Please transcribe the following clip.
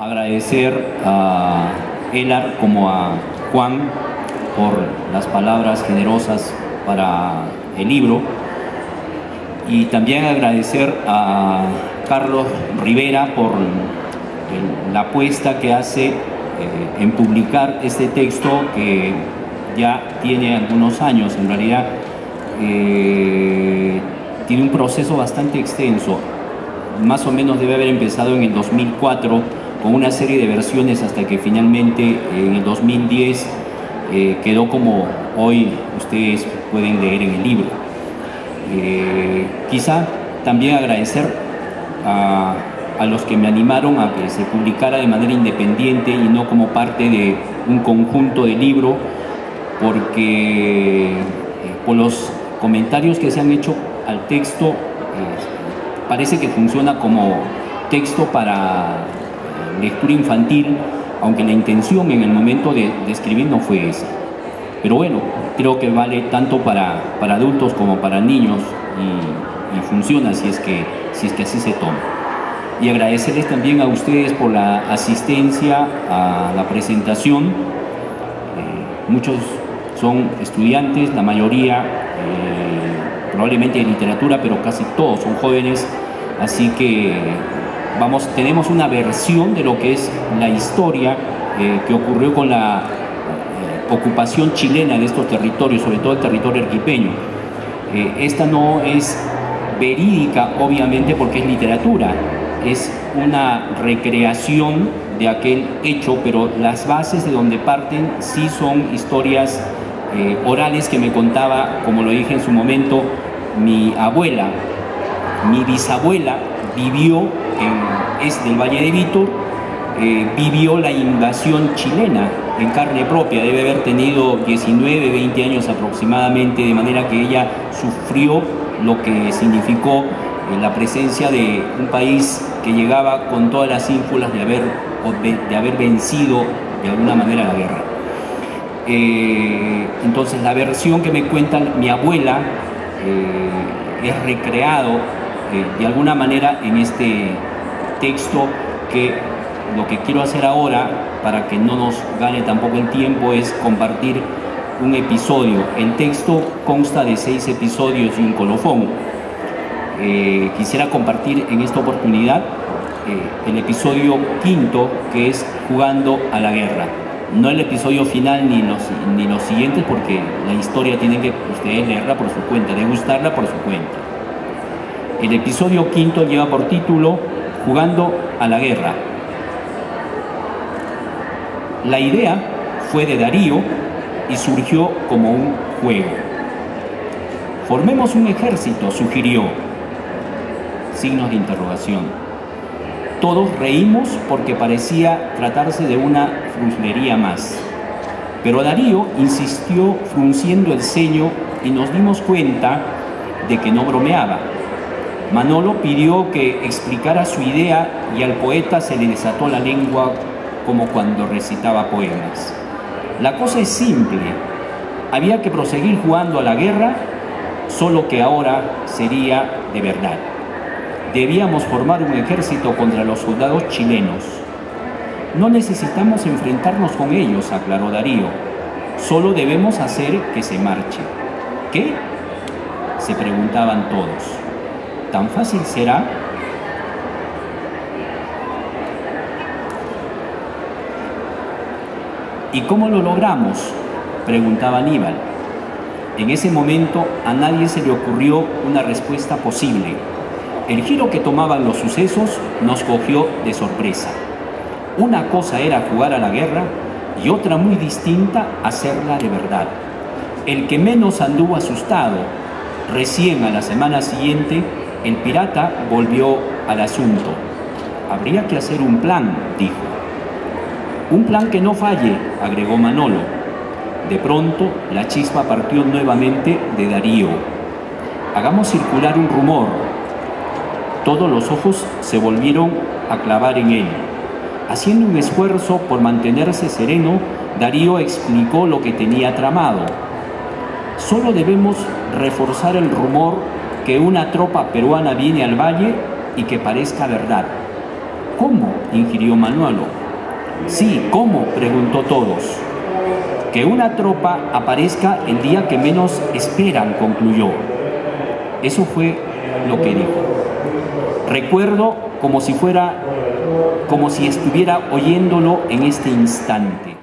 agradecer a Elar como a Juan por las palabras generosas para el libro. Y también agradecer a Carlos Rivera por la apuesta que hace eh, en publicar este texto que ya tiene algunos años, en realidad eh, tiene un proceso bastante extenso, más o menos debe haber empezado en el 2004 con una serie de versiones hasta que finalmente en el 2010 eh, quedó como hoy ustedes pueden leer en el libro. Eh, quizá también agradecer a, a, los que me animaron a que se publicara de manera independiente y no como parte de un conjunto de libro, porque eh, por los comentarios que se han hecho al texto, parece que funciona como texto para lectura infantil, aunque la intención en el momento de, escribir no fue esa. Pero bueno, creo que vale tanto para, para adultos como para niños y, funciona si es, que, si es que así se toma. Y agradecerles también a ustedes por la asistencia a la presentación. Eh, muchos son estudiantes, la mayoría eh, probablemente de literatura, pero casi todos son jóvenes, así que vamos, tenemos una versión de lo que es la historia eh, que ocurrió con la eh, ocupación chilena de estos territorios, sobre todo el territorio arquipeño. Eh, esta no es verídica, obviamente, porque es literatura, es una recreación de aquel hecho, pero las bases de donde parten sí son historias orales que me contaba, como lo dije en su momento, mi abuela. Mi bisabuela vivió es del Valle de Vítor, eh, vivió la invasión chilena en carne propia, debe haber tenido 19, 20 años aproximadamente, de manera que ella sufrió lo que significó eh, la presencia de un país que llegaba con todas las ínfulas de haber, de, haber vencido de alguna manera la guerra. Eh, entonces la versión que me cuenta mi abuela es recreado de alguna manera en este texto que lo que quiero hacer ahora, para que no nos gane tampoco el tiempo, es compartir un episodio. El texto consta de seis episodios y un colofón. Eh, quisiera compartir en esta oportunidad eh, el episodio quinto, que es Jugando a la Guerra. No el episodio final ni los, ni los siguientes, porque la historia tiene que ustedes leerla por su cuenta, degustarla por su cuenta. El episodio quinto lleva por título jugando a la guerra. La idea fue de Darío y surgió como un juego. Formemos un ejército, sugirió. Signos de interrogación. Todos reímos porque parecía tratarse de una fruslería más. Pero Darío insistió frunciendo el ceño y nos dimos cuenta de que no bromeaba. Manolo pidió que explicara su idea y al poeta se le desató la lengua como cuando recitaba poemas. La cosa es simple, había que proseguir jugando a la guerra, solo que ahora sería de verdad. Debíamos formar un ejército contra los soldados chilenos. No necesitamos enfrentarnos con ellos, aclaró Darío. Solo debemos hacer que se marche. ¿Qué? se preguntaban todos. ¿Tan fácil será? ¿Y cómo lo logramos? preguntaba Aníbal. En ese momento a nadie se le ocurrió una respuesta posible. El giro que tomaban los sucesos nos cogió de sorpresa. Una cosa era jugar a la guerra y otra muy distinta hacerla de verdad. El que menos anduvo asustado, recién a la semana siguiente el pirata volvió al asunto. Habría que hacer un plan, dijo. Un plan que no falle, agregó Manolo. De pronto, la chispa partió nuevamente de Darío. Hagamos circular un rumor. Todos los ojos se volvieron a clavar en él. Haciendo un esfuerzo por mantenerse sereno, Darío explicó lo que tenía tramado. Solo debemos reforzar el rumor que una tropa peruana viene al valle y que parezca verdad. ¿Cómo? ingirió Manuelo. Sí, ¿cómo? preguntó todos. Que una tropa aparezca el día que menos esperan, concluyó. Eso fue lo que dijo. Recuerdo como si fuera, como si estuviera oyéndolo en este instante.